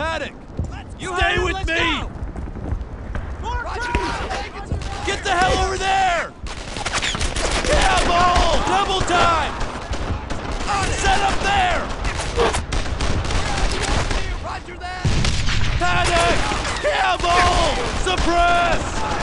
paddock. You stay with me. Get the hell over there. Yeah, ball. Double time. Set up there. Roger that. Paddock. Yeah, ball. Suppress.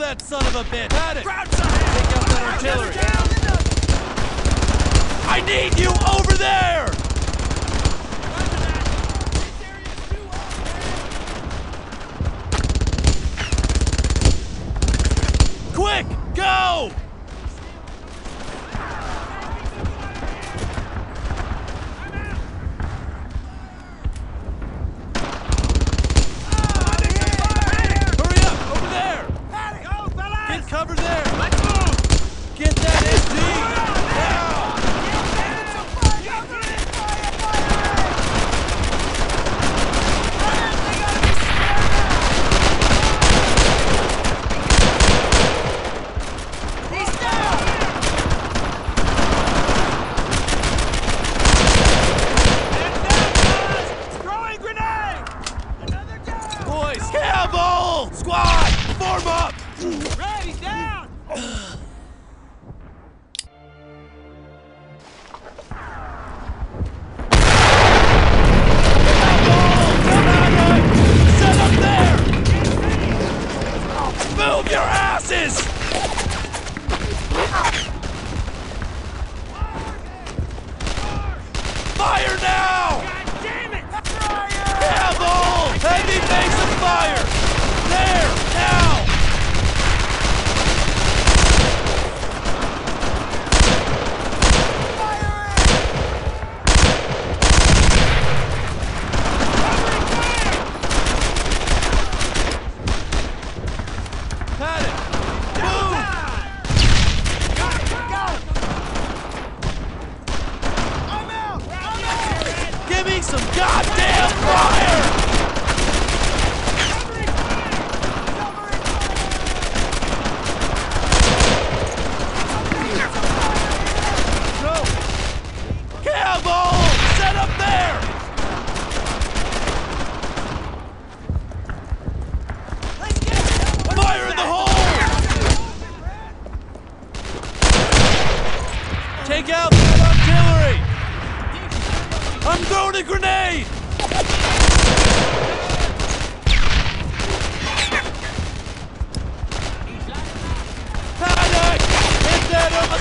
that son of a bitch! Had it! Broadside! Take out that artillery! I need you over there! Quick! Go!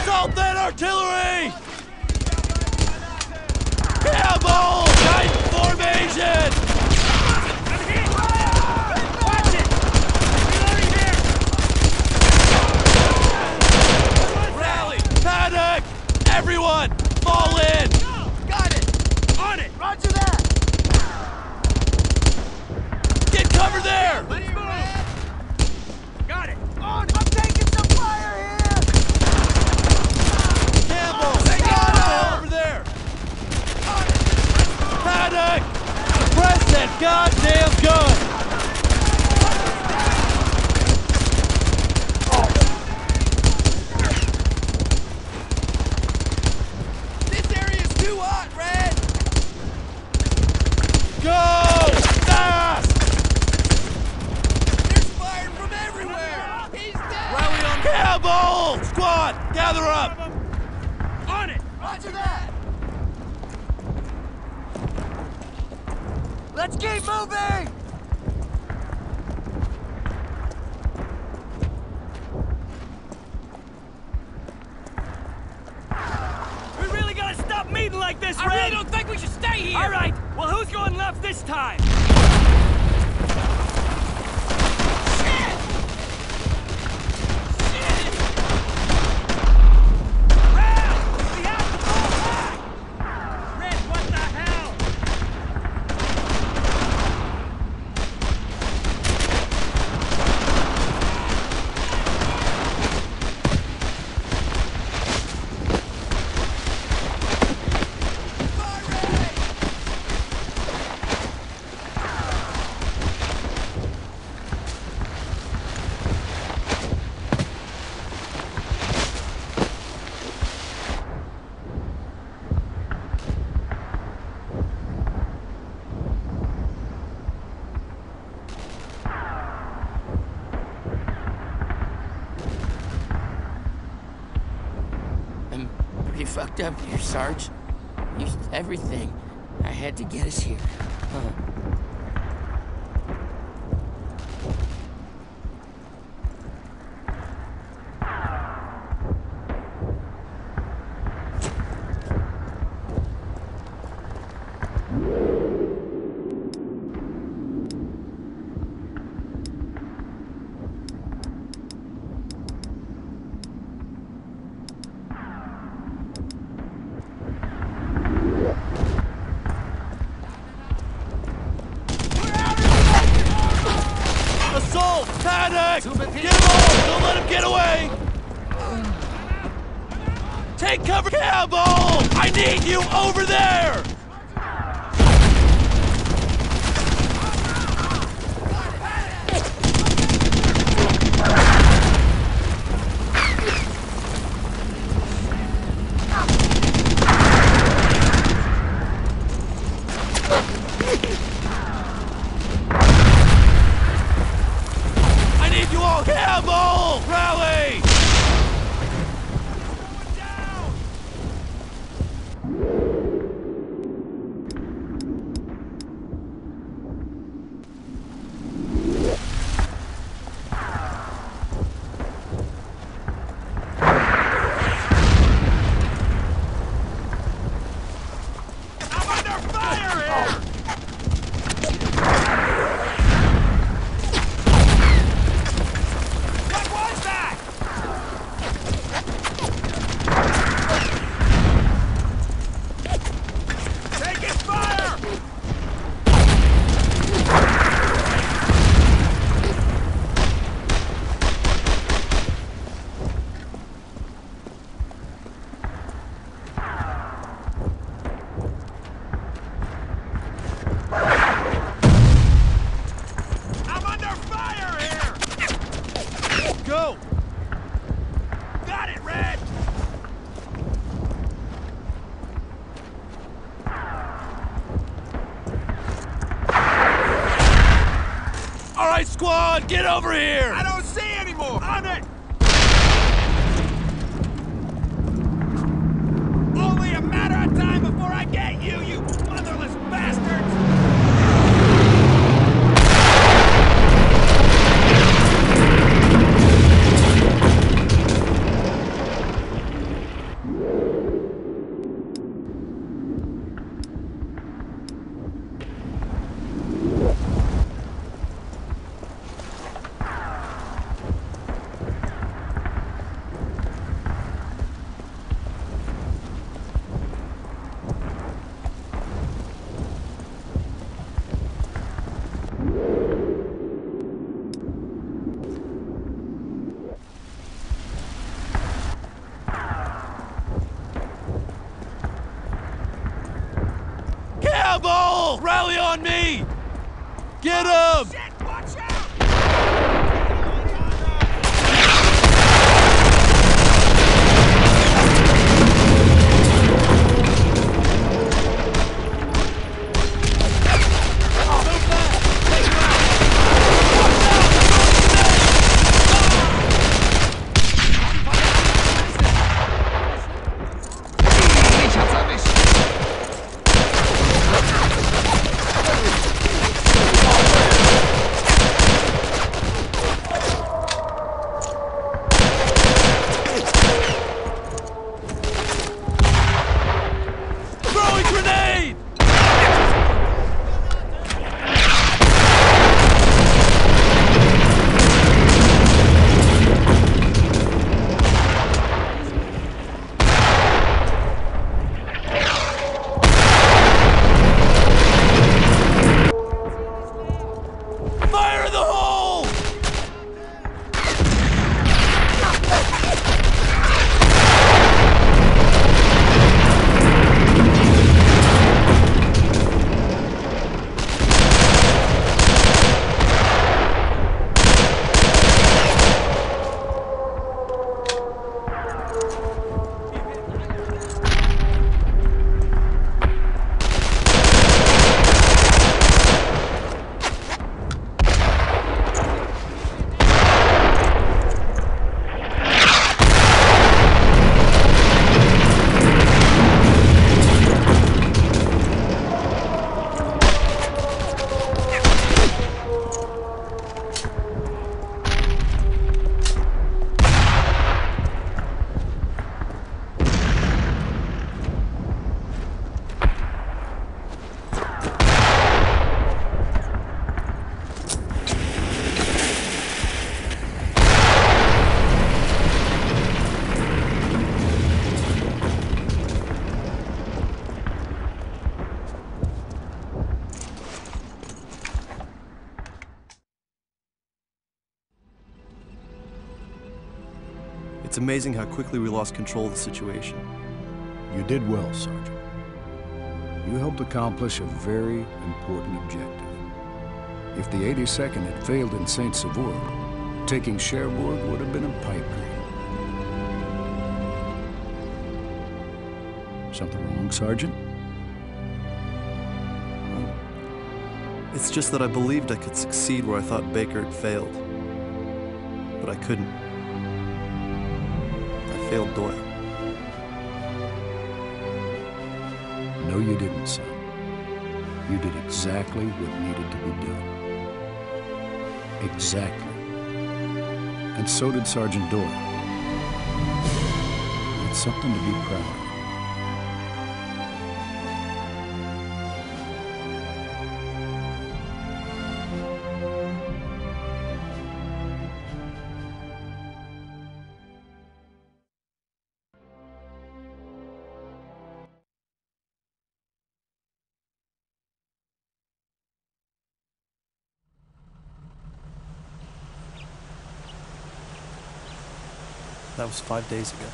Assault that artillery! Cowboy! Let's keep moving! We really gotta stop meeting like this, I Red! I really don't think we should stay here! Alright, well who's going left this time? fucked up here, Sarge. Used everything I had to get us here. Huh. All right, squad, get over here! I don't see anymore! On it! Him! It's amazing how quickly we lost control of the situation. You did well, Sergeant. You helped accomplish a very important objective. If the 82nd had failed in St. Sauveur, taking Cherbourg would have been a pipe dream. Something wrong, Sergeant? It's just that I believed I could succeed where I thought Baker had failed. But I couldn't. Failed Doyle. No, you didn't, son. You did exactly what needed to be done. Exactly. And so did Sergeant Doyle. It's something to be proud of. That was five days ago.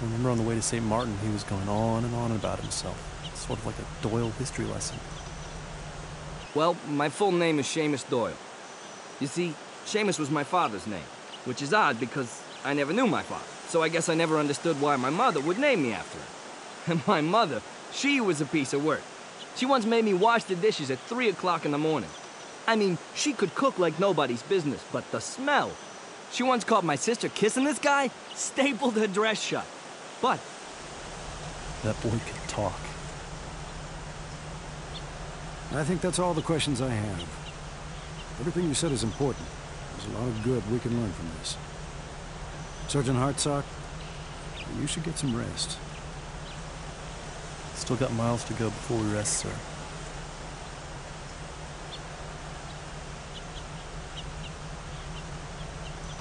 I remember on the way to St. Martin, he was going on and on about himself. Sort of like a Doyle history lesson. Well, my full name is Seamus Doyle. You see, Seamus was my father's name, which is odd because I never knew my father, so I guess I never understood why my mother would name me after him. And my mother, she was a piece of work. She once made me wash the dishes at 3 o'clock in the morning. I mean, she could cook like nobody's business, but the smell. She once caught my sister kissing this guy, stapled her dress shut. But That boy could talk. I think that's all the questions I have. Everything you said is important. There's a lot of good we can learn from this. Sergeant Hartsock, you should get some rest. Still got miles to go before we rest, sir.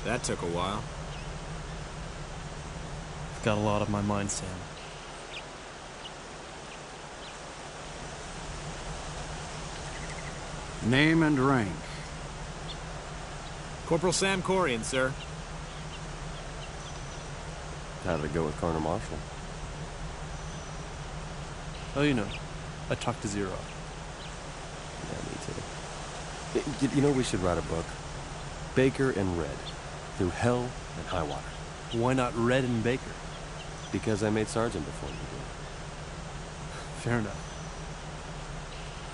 That took a while. I've got a lot on my mind, Sam. Name and rank. Corporal Sam Corrion, sir. How did it go with Colonel Marshall? Oh, you know, I talked to Zero. Yeah, me too. Y- y- You know, we should write a book. Baker and Red. Through hell and high water. Why not Red and Baker? Because I made sergeant before you did. Fair enough.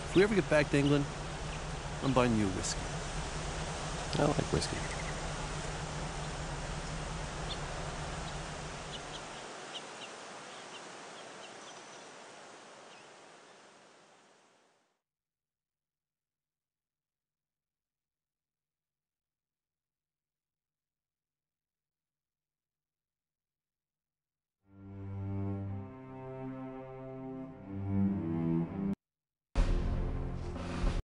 If we ever get back to England, I'm buying you a whiskey. I like whiskey.